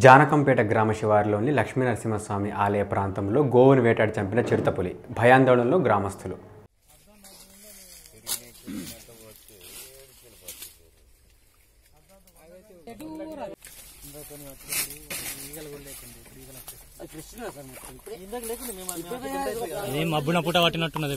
జానకంపేట గ్రామ శివారులోని లక్ష్మీ నరసింహస్వామి ఆలయ ప్రాంతంలో గోవును వేటాడి చంపిన చిరుతపులి భయాందోళనలో గ్రామస్తులు మబ్బున పుట పట్టినట్టున్నది.